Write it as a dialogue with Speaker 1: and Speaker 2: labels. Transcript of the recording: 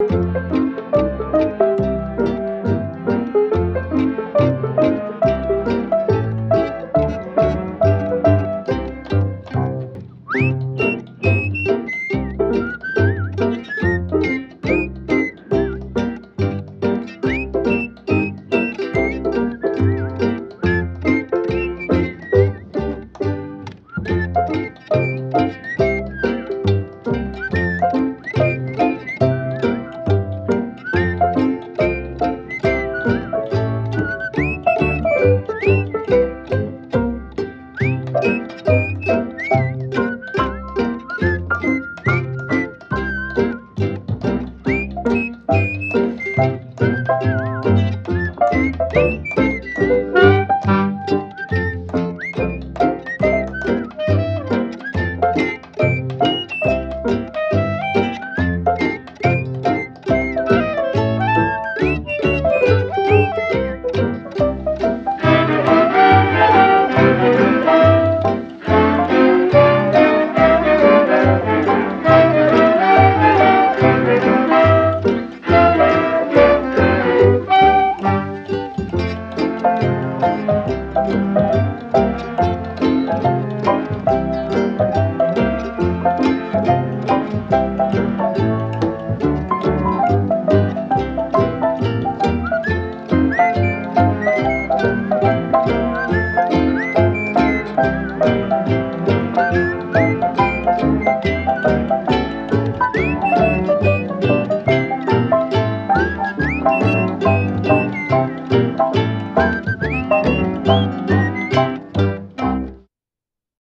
Speaker 1: Música